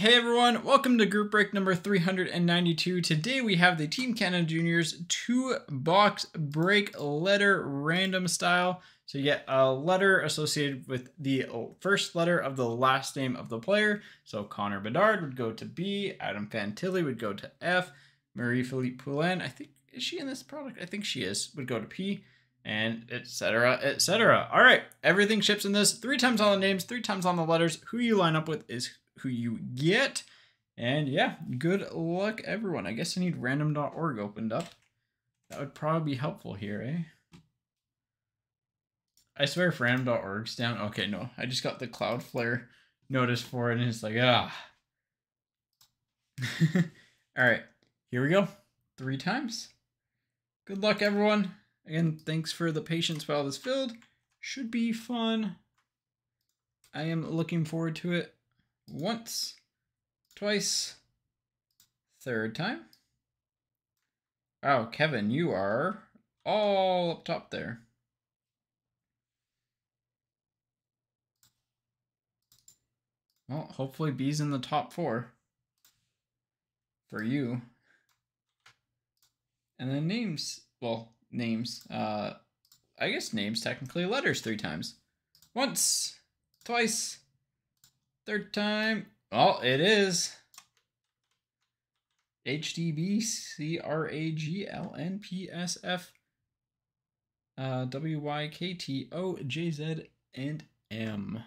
Hey everyone, welcome to group break number 392. Today we have the Team Canada Juniors two box break letter random style. So you get a letter associated with the first letter of the last name of the player. So Connor Bedard would go to B, Adam Fantilli would go to F, Marie-Philip Poulin, I think, is she in this product? I think she is, would go to P, and etc etc all right everything ships in this three times on the names three times on the letters who you line up with is who you get. And yeah, good luck, everyone. I guess I need random.org opened up. That would probably be helpful here, eh? I swear if random.org's down. Okay, no. I just got the Cloudflare notice for it, and it's like, ah. All right, here we go. Three times. Good luck, everyone. Again, thanks for the patience while this filled. Should be fun. I am looking forward to it once, twice, third time. Oh, Kevin, you are all up top there. Well, hopefully B's in the top four for you. And then names, well, names, uh, I guess names technically letters three times. Once, twice, Third time. Oh, it is. HDB C R A G L N P S F uh, W Y K T O J Z and M.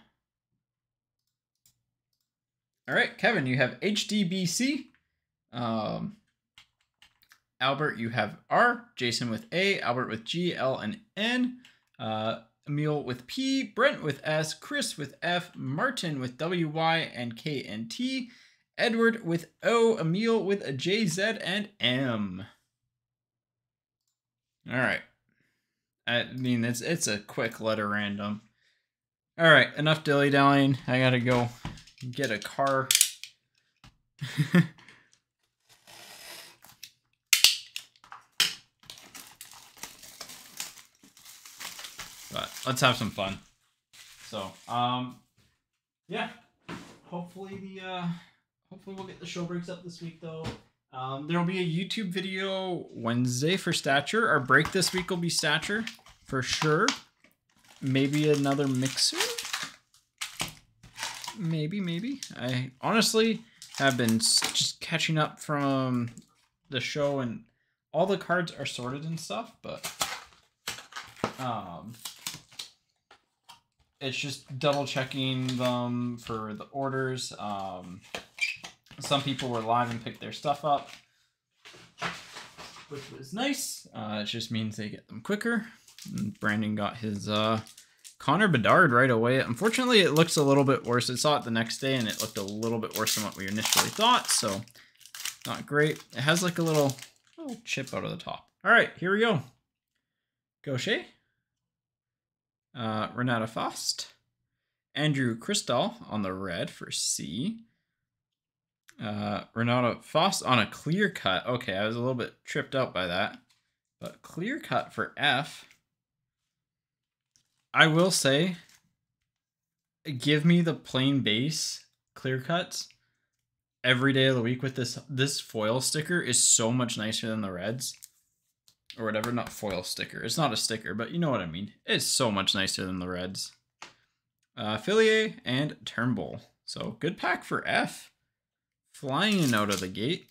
All right, Kevin, you have HDBC. Um, Albert, you have R. Jason with A. Albert with G, L, and N. Uh, Emil with P, Brent with S, Chris with F, Martin with W, Y, and K and T, Edward with O, Emil with a J, Z, and M. All right. I mean, it's it's a quick letter random. All right, enough dilly dallying. I gotta go get a car. But let's have some fun. So, um, yeah. Hopefully the uh, hopefully we'll get the show breaks up this week though. Um, there will be a YouTube video Wednesday for Stature. Our break this week will be Stature for sure. Maybe another mixer. Maybe, maybe. I honestly have been just catching up from the show and all the cards are sorted and stuff, but um it's just double checking them for the orders. Um, some people were live and picked their stuff up, which was nice. Uh, it just means they get them quicker. And Brandon got his uh, Connor Bedard right away. Unfortunately, it looks a little bit worse. I saw it the next day, and it looked a little bit worse than what we initially thought, so not great. It has like a little, little chip out of the top. All right, here we go. Gaucher uh, Renata Fast, Andrew Cristall on the red for C. Uh, Renata Fast on a clear cut. Okay, I was a little bit tripped out by that. But clear cut for F. I will say, give me the plain base clear cuts every day of the week with this. This foil sticker is so much nicer than the reds or whatever, not foil sticker. It's not a sticker, but you know what I mean. It's so much nicer than the Reds. Uh, and Turnbull. So good pack for F. Flying in out of the gate.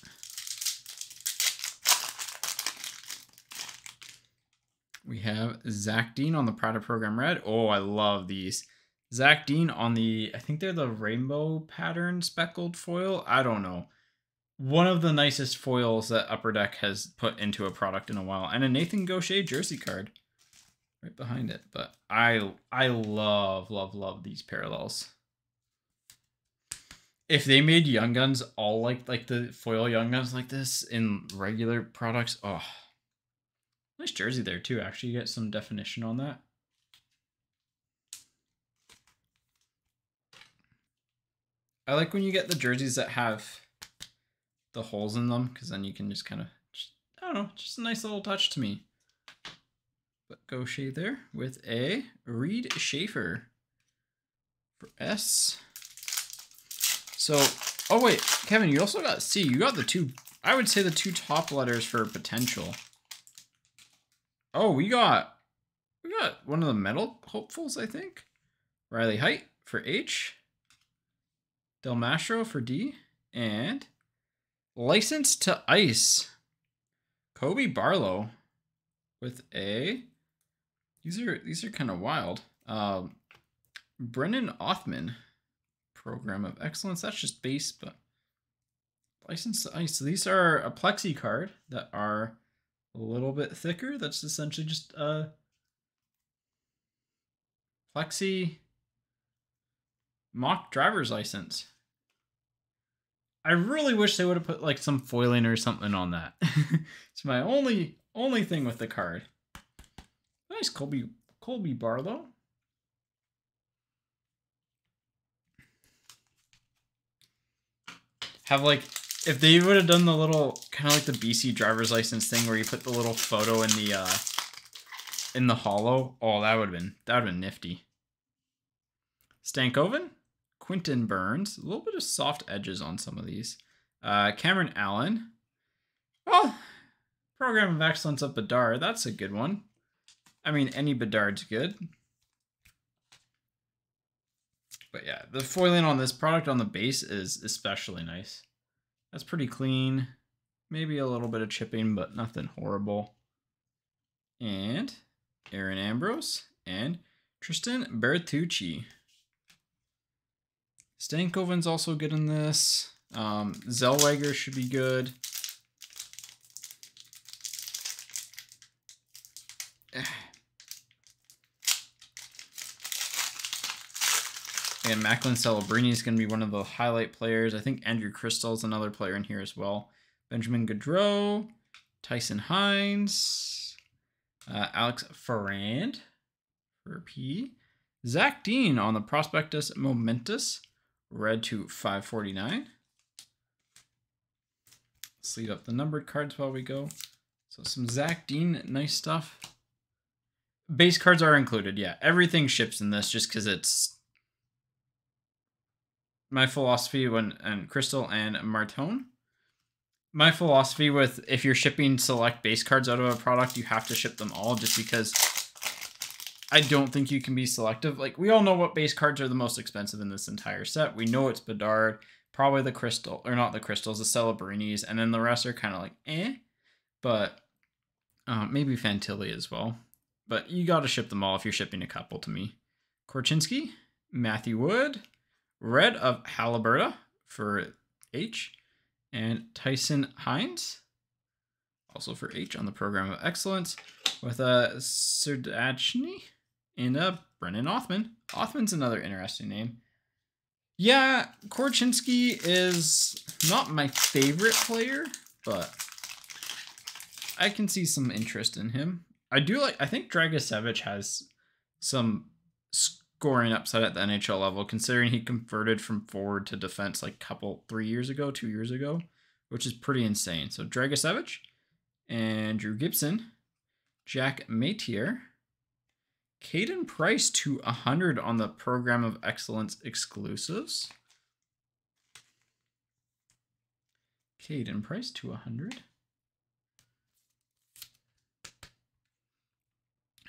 We have Zach Dean on the Prada Program Red. Oh, I love these. Zach Dean on the, I think they're the rainbow pattern speckled foil. I don't know one of the nicest foils that Upper Deck has put into a product in a while, and a Nathan Gaucher jersey card right behind it. But I I love love love these parallels. If they made Young Guns all like like the foil Young Guns like this in regular products, oh, nice jersey there too. Actually, you get some definition on that. I like when you get the jerseys that have the holes in them because then you can just kind of, I don't know, just a nice little touch to me. But Gaucher there with a Reid Schaefer for S. So Oh wait, Kevin, you also got C. You got the two. I would say the two top letters for potential. Oh, we got we got one of the metal hopefuls, I think. Riley Heidt for H. Del Mastro for D. And License to Ice. Colby Barlow with A. These are these are kind of wild. Um, Brennan Othman, Program of Excellence. That's just base, but license to ice. So these are a plexi card that are a little bit thicker. That's essentially just a plexi mock driver's license. I really wish they would have put like some foiling or something on that. it's my only only thing with the card. Nice Colby Colby Barlow. Have like if they would have done the little kind of like the BC driver's license thing where you put the little photo in the uh in the hollow, oh that would have been that would have been nifty. Stankoven, Quentin Burns, a little bit of soft edges on some of these. Uh, Cameron Allen. Well, Program of Excellence of Bedard, that's a good one. I mean, any Bedard's good. But yeah, the foiling on this product on the base is especially nice. That's pretty clean. Maybe a little bit of chipping, but nothing horrible. And Erin Ambrose and Tristan Bertucci. Stankoven's also good in this. Um, Zellweger should be good. And Macklin Celebrini is going to be one of the highlight players. I think Andrew Cristall is another player in here as well. Benjamin Gaudreau, Tyson Hinds, uh, Alex Ferrand for P. Zach Dean on the Prospectus Momentous, red to 549. Let's leave up the numbered cards while we go. So some Zach Dean, nice stuff. Base cards are included, yeah. Everything ships in this just because it's my philosophy when and Cristall and Martone. My philosophy with if you're shipping select base cards out of a product, you have to ship them all just because I don't think you can be selective. Like we all know what base cards are the most expensive in this entire set. We know it's Bedard, probably the Cristall or not the Cristalls, the Celebrinis, and then the rest are kind of like eh. But uh, maybe Fantilli as well. But you got to ship them all if you're shipping a couple to me. Korchinski, Matthew Wood, Red of Haliburton for H, and Tyson Hinds, also for H on the Program of Excellence, with a Serdachny and uh, Brennan Othman. Othman's another interesting name. Yeah, Korchinski is not my favorite player, but I can see some interest in him. I do like, I think Dragicevic has some scoring upside at the NHL level, considering he converted from forward to defense like a couple three years ago, two years ago, which is pretty insane. So Dragicevic, Andrew Gibson, Jack Matier, Caden Price to 100 on the Program of Excellence exclusives. Caden Price to 100.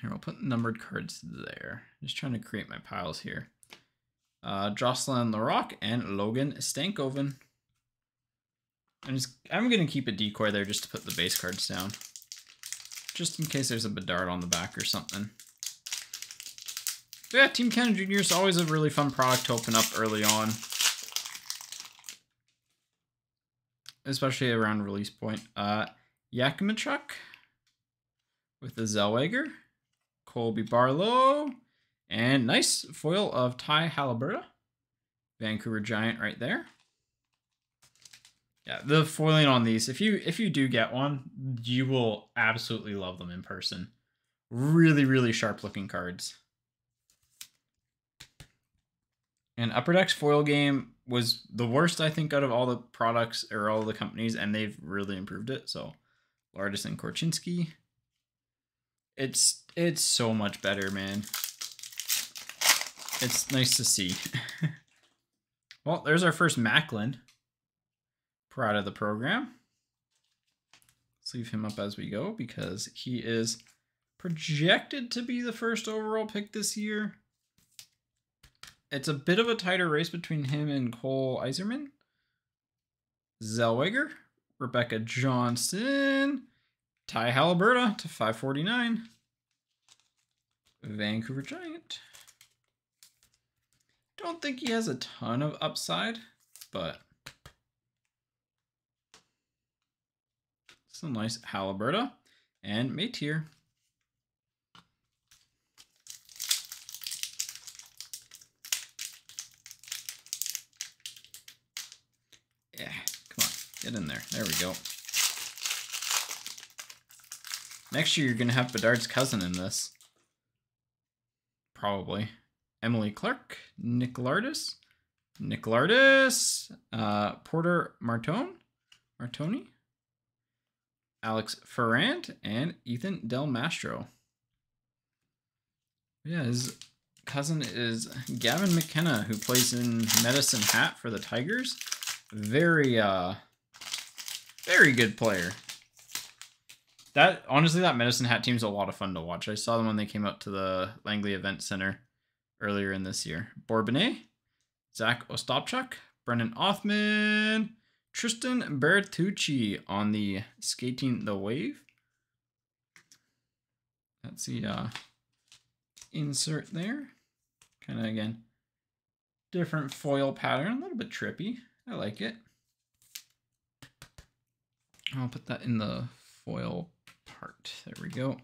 Here, I'll put numbered cards there. Just trying to create my piles here. Uh, Jocelyn Larocque and Logan Stankoven. I'm, I'm going to keep a decoy there just to put the base cards down. Just in case there's a Bedard on the back or something. Yeah, Team Canada Junior is always a really fun product to open up early on. Especially around release point. Uh, Yakemchuk with the Zellweger. Colby Barlow. And nice foil of Ty Haliburton. Vancouver Giant right there. Yeah, the foiling on these, if you if you do get one, you will absolutely love them in person. Really, really sharp looking cards. And Upper Deck's foil game was the worst, I think, out of all the products or all the companies, and they've really improved it. So, Lardis and Korchinski. It's it's so much better, man. It's nice to see. well, there's our first Macklin. Proud of the program. Let's leave him up as we go because he is projected to be the first overall pick this year. It's a bit of a tighter race between him and Cole Eiserman. Zellweger, Rebecca Johnston, Ty Haliburton to 549. Vancouver Giant. Don't think he has a ton of upside, but some nice Haliburton and Matier. Yeah, come on, get in there. There we go. Next year, you're going to have Bedard's cousin in this. Probably. Emily Clark, Nick Lardis, Nick Lardis, uh, Porter Martone, Martoni, Alex Ferrand, and Ethan Del Mastro. Yeah, his cousin is Gavin McKenna, who plays in Medicine Hat for the Tigers. Very, uh, very good player. That honestly, that Medicine Hat team's a lot of fun to watch. I saw them when they came out to the Langley Event Center earlier in this year. Bourbonnais, Zach Ostapchuk, Brennan Othman, Tristan Bertucci on the Skating the Wave. That's the uh, insert there. Kind of, again, different foil pattern. A little bit trippy. I like it. I'll put that in the foil part. There we go.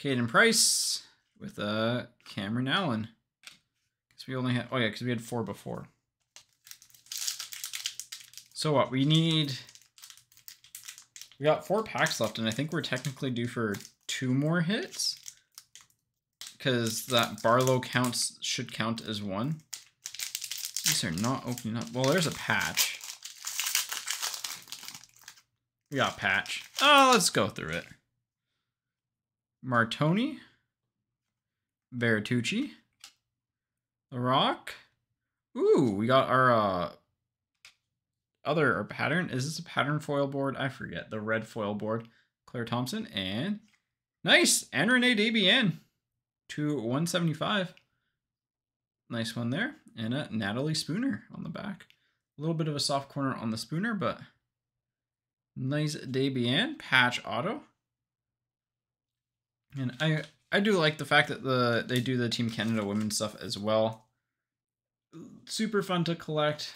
Caden Price with uh, Cameron Allen. Because we only had, oh yeah, because we had four before. So what, we need, we got four packs left, and I think we're technically due for two more hits. Because that Barlow counts, should count as one. These are not opening up. Well, there's a patch. We got patch. Oh, let's go through it. Martoni. Bertucci. The Rock. Ooh, we got our uh, other our pattern. Is this a pattern foil board? I forget. The red foil board. Claire Thompson. And nice. And Renee Desbiens to 175. Nice one there. And a Natalie Spooner on the back. A little bit of a soft corner on the Spooner, but nice Desbiens. Patch auto. And I I do like the fact that the they do the Team Canada women's stuff as well. Super fun to collect.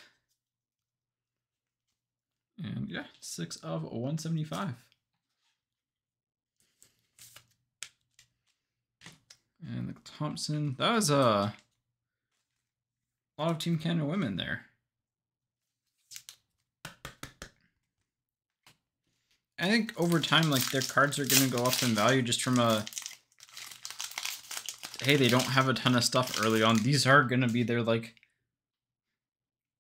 And yeah, six of 175. And the Thompson, that was a lot of Team Canada women there. I think over time, like their cards are going to go up in value just from a hey, they don't have a ton of stuff early on. These are going to be their like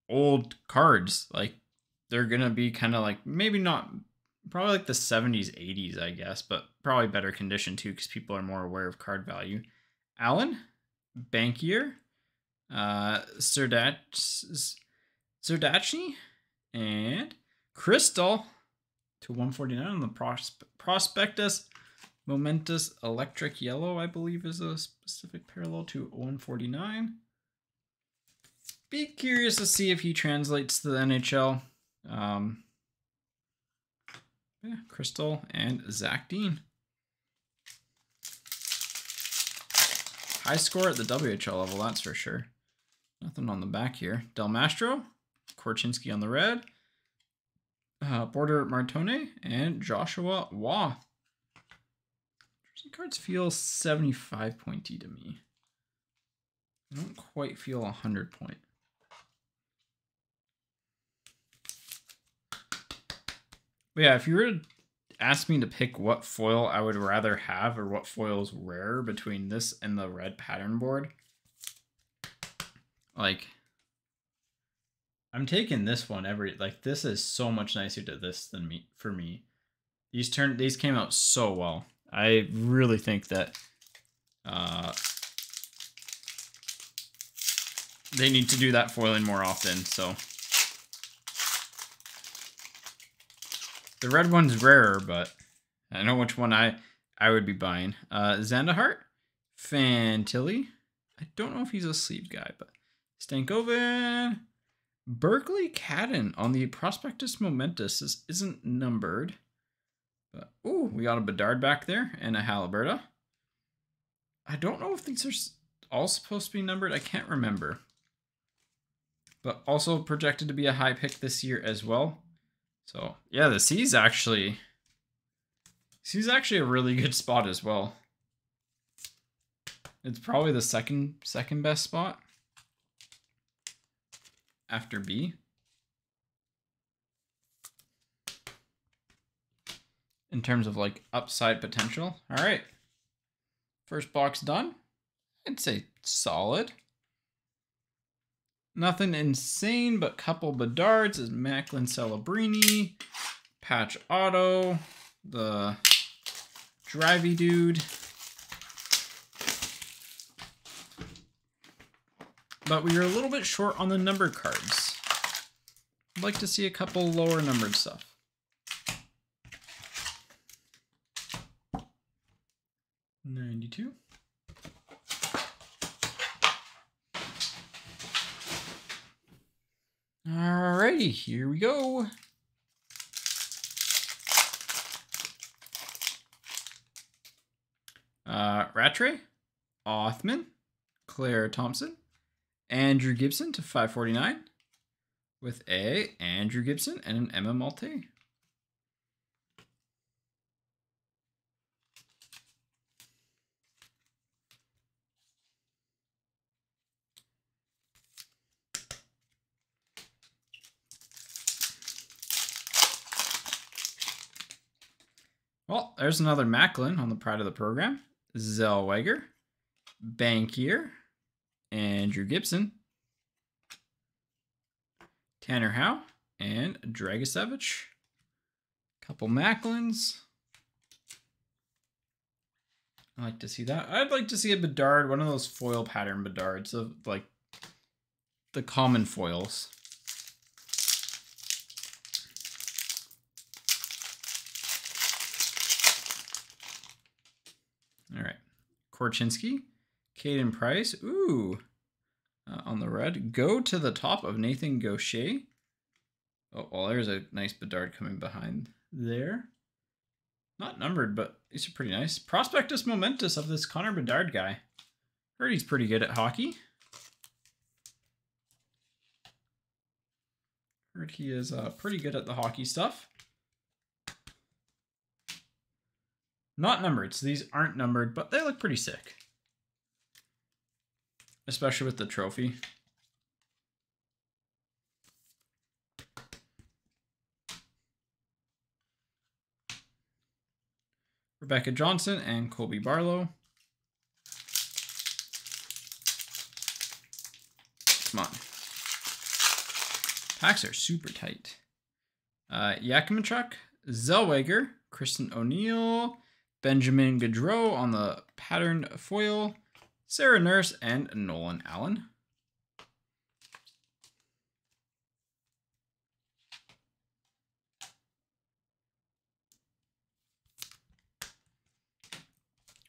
old cards. Like they're going to be kind of like maybe not probably like the 70s, 80s, I guess, but probably better condition too because people are more aware of card value. Allen, Bankier, uh, Serdachny, and Cristall to 149 on the pros- prospectus. Momentous Electric Yellow, I believe, is a specific parallel to 149. Be curious to see if he translates to the NHL. Um, yeah, Cristall and Zach Dean. High score at the WHL level, that's for sure. Nothing on the back here. Del Mastro, Korchinski on the red, uh, Porter Martone, and Joshua Waugh cards feel 75 pointy to me. I don't quite feel 100 point. But yeah, if you were to ask me to pick what foil I would rather have or what foil is rare between this and the red pattern board, like I'm taking this one every like this is so much nicer to this than me for me. These turn these came out so well. I really think that uh, they need to do that foiling more often. So The red one's rarer, but I know which one I I would be buying. Uh, Zandee-Hart, Fantilli. I don't know if he's a sleeve guy, but Stankoven, Berkly Catton on the Prospectus Momentous. Isn't numbered. But, ooh, we got a Bedard back there and a Haliburda. I don't know if these are all supposed to be numbered. I can't remember. But also projected to be a high pick this year as well. So, yeah, the C's actually... C's actually a really good spot as well. It's probably the second second best spot after B. In terms of like upside potential. All right. First box done. I'd say solid. Nothing insane, but couple Bedards is Macklin Celebrini, Patch Auto, the Drivey Dude. But we are a little bit short on the number cards. I'd like to see a couple lower numbered stuff. Ninety-two. Alrighty, here we go. Uh, Rattray, Othman, Claire Thompson, Andrew Gibson to 549 with a Andrew Gibson and an Emma Maltais. Well, there's another Macklin on the pride of the program. Zellweger, Bankier, Andrew Gibson, Tanner Howe, and Dragicevic. Couple Macklins. I like to see that. I'd like to see a Bedard, one of those foil pattern Bedards of like the common foils. All right. Korchinski, Caden Price. Ooh. Uh, on the red. Go to the top of Nathan Gaucher. Oh, well, there's a nice Bedard coming behind there. Not numbered, but these are pretty nice. Prospectus Momentous of this Connor Bedard guy. Heard he's pretty good at hockey. Heard he is uh, pretty good at the hockey stuff. Not numbered, so these aren't numbered, but they look pretty sick. Especially with the trophy. Rebecca Johnston and Colby Barlow. Come on. Packs are super tight. Uh, Zellweger, Kristin O'Neill, Benjamin Gaudreau on the pattern foil, Sarah Nurse, and Nolan Allan.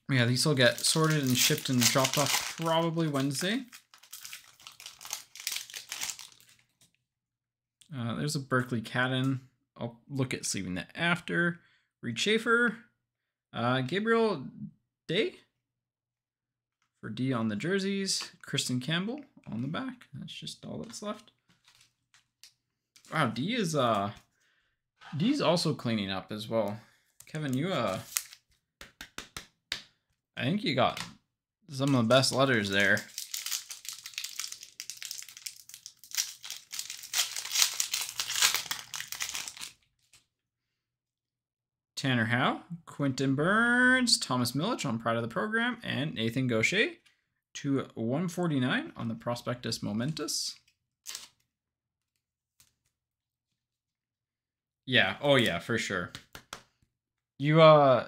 Yeah, these will get sorted and shipped and dropped off probably Wednesday. Uh, there's a Berkly Catton. I'll look at sleeving that after. Reid Schaefer, uh, Gabriel Day for D on the jerseys. Kristen Campbell on the back. That's just all that's left. Wow, D is uh D's also cleaning up as well. Kevin, you uh I think you got some of the best letters there. Tanner Howe, Quentin Burns, Thomas Milic on Pride of the Program, and Nathan Gaucher to 149 on the Prospectus Momentous. Yeah, oh yeah, for sure. You uh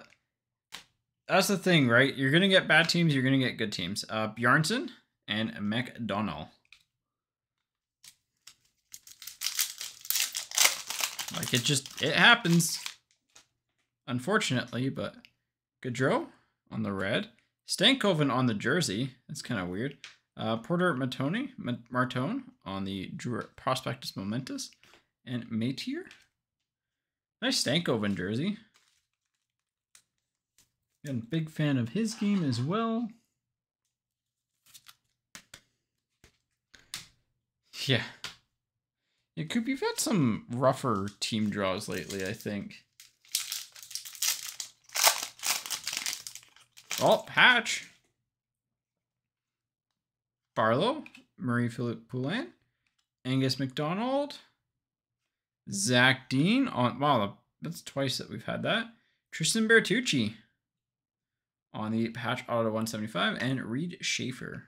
that's the thing, right? You're gonna get bad teams, you're gonna get good teams. Uh Bjarnson and McDonald. Like it just it happens. Unfortunately, but Gaudreau on the red. Stankoven on the jersey. That's kind of weird. Uh, Porter Matone, Martone on the Prospectus Momentous. And Matier. Nice Stankoven jersey. I'm a big fan of his game as well. Yeah. Yeah, Coop, you've had some rougher team draws lately, I think. Oh, Hatch. Barlow, Marie-Philip Poulin, Angus McDonald. Zach Dean on wow, that's twice that we've had that. Tristan Bertucci on the patch auto 175 and Reid Schaefer.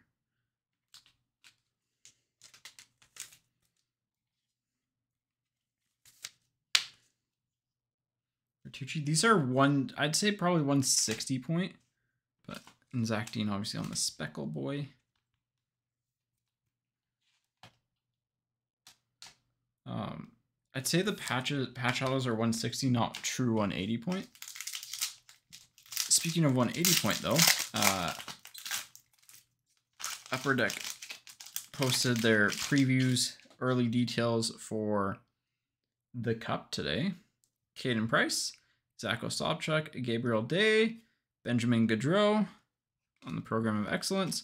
Bertucci, these are one, I'd say probably 160 point, and Zach Dean obviously on the Speckle Boy. Um, I'd say the patches patch autos are 160, not true 180 point. Speaking of 180 point though, uh, Upper Deck posted their previews, early details for the Cup today. Caden Price, Zach Ostapchuk, Gabriel Day, Benjamin Gaudreau on the Program of Excellence,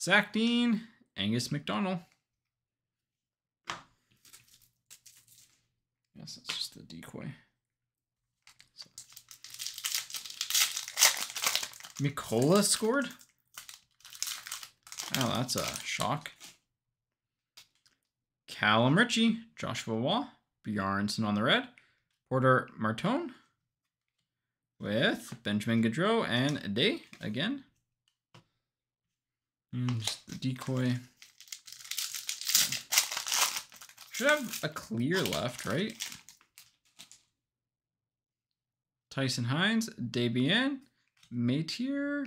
Zach Dean, Angus McDonald. Yes, that's just the decoy. So. Mikola scored? Oh, that's a shock. Callum Ritchie, Joshua Waugh, Bjarnson on the red, Porter Martone with Benjamin Gaudreau and Day again. And just the decoy. Should have a clear left, right? Tyson Hinds, Desbiens, Matier.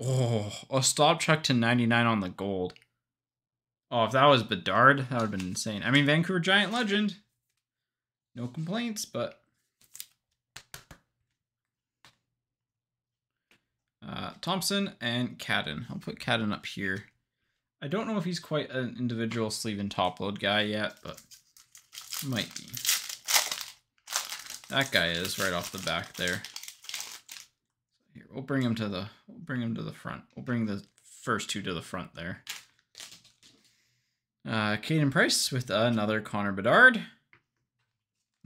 Oh, Ostapchuk to 99 on the gold. Oh, if that was Bedard, that would have been insane. I mean, Vancouver Giant legend. No complaints, but... Uh, Thompson and Catton. I'll put Catton up here. I don't know if he's quite an individual sleeve and top load guy yet, but might be. That guy is right off the back there. Here, we'll bring him to the we'll bring him to the front. We'll bring the first two to the front there. Uh, Caden Price with another Connor Bedard.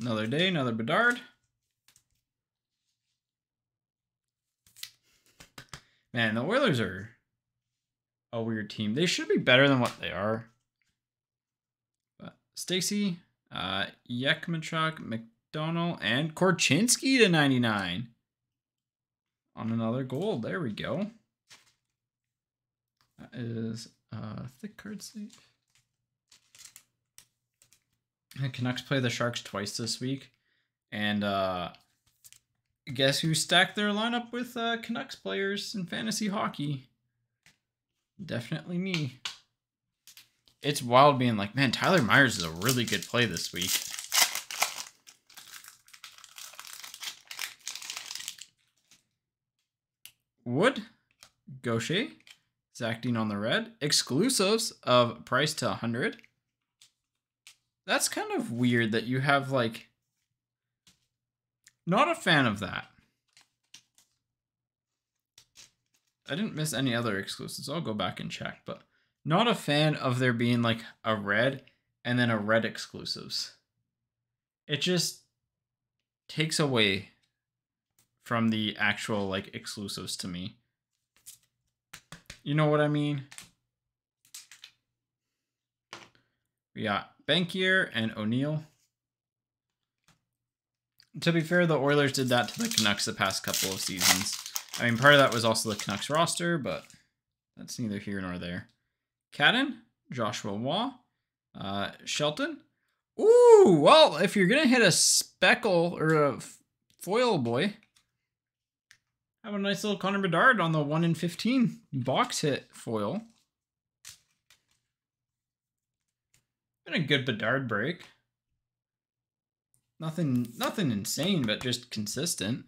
Another day, another Bedard. Man, the Oilers are a weird team. They should be better than what they are. But Stacy, uh, Yakemchuk, McDonald, and Korchinski to 99. On another goal. There we go. That is a thick card sleeve. Canucks play the Sharks twice this week. And uh, guess who stacked their lineup with uh, Canucks players in fantasy hockey? Definitely me. It's wild being like, man, Tyler Myers is a really good play this week. Wood, Gaucher, Zach Dean on the red. Exclusives of price to 100. That's kind of weird that you have like... Not a fan of that. I didn't miss any other exclusives. I'll go back and check, but not a fan of there being like a red and then a red exclusives. It just takes away from the actual like exclusives to me. You know what I mean? We got Bankier and O'Neill. To be fair, the Oilers did that to the Canucks the past couple of seasons. I mean, part of that was also the Canucks roster, but that's neither here nor there. Catton, Joshua Waugh, uh, Shelton. Ooh, well, if you're going to hit a speckle or a foil boy, have a nice little Connor Bedard on the 1 in 15 box hit foil. Been a good Bedard break. Nothing, nothing insane, but just consistent.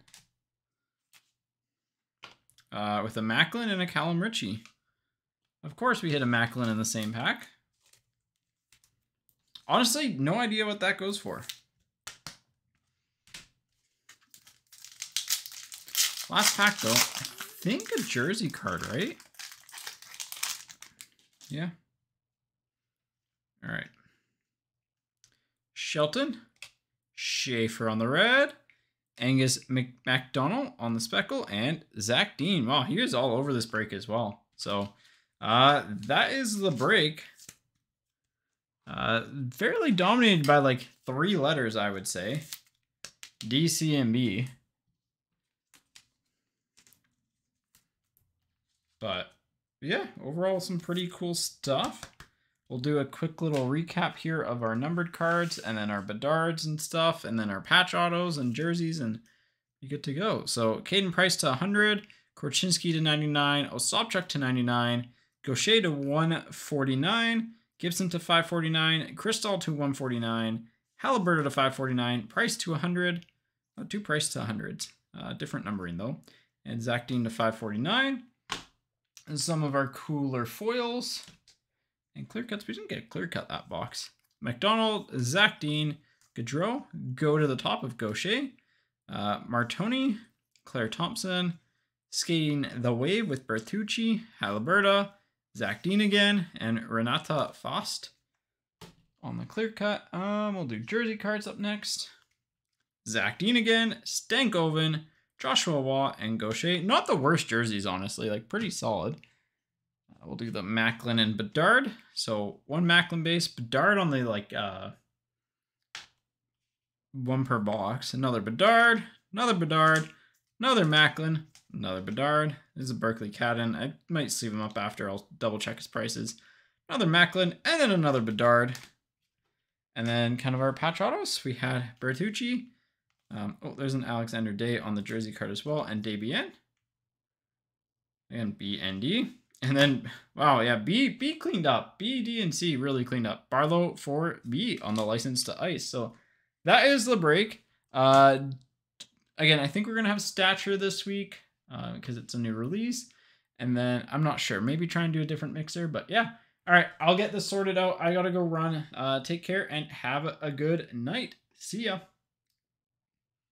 Uh, with a Macklin and a Callum Ritchie. Of course we hit a Macklin in the same pack. Honestly, no idea what that goes for. Last pack, though. I think a jersey card, right? Yeah. All right. Shelton. Schaefer on the red. Angus McDonald on the speckle. And Zach Dean. Wow, he was all over this break as well. So uh, that is the break. Uh, fairly dominated by like three letters, I would say. D, C, and B. But yeah, overall some pretty cool stuff. We'll do a quick little recap here of our numbered cards and then our Bedards and stuff and then our patch autos and jerseys and you get to go. So Caden Price to 100, Korchinski to 99, Ostapchuk to 99, Gaucher to 149, Gibson to 549, Cristall to 149, Haliburton to 549, Price to 100, oh, two Price to 100s, uh, different numbering though, and Zach Dean to 549, and some of our cooler foils. And clear cuts, we didn't get a clear cut that box. McDonald, Zach Dean, Gaudreau, go to the top of Gaucher. Uh, Martoni, Claire Thompson, skating the wave with Bertucci, Haliburton, Zach Dean again, and Renata Fast on the clear cut. Um, we'll do jersey cards up next. Zach Dean again, Stankoven, Joshua Watt, and Gaucher. Not the worst jerseys, honestly, like pretty solid. We'll do the Macklin and Bedard. So one Macklin base, Bedard on the like uh one per box. Another Bedard, another Bedard, another Macklin, another Bedard. This is a Berkly Catton. I might sleeve him up after. I'll double check his prices. Another Macklin, and then another Bedard. And then kind of our patch autos. We had Bertucci, um, oh, there's an Alexander Day on the jersey card as well, and Desbiens. And B and D. And then, wow, yeah, B B cleaned up. B, D, and C really cleaned up. Barlow for B on the license to ice. So that is the break. Uh, again, I think we're going to have stature this week because uh, it's a new release. And then I'm not sure. Maybe try and do a different mixer. But yeah. All right. I'll get this sorted out. I got to go run. Uh, take care and have a good night. See ya.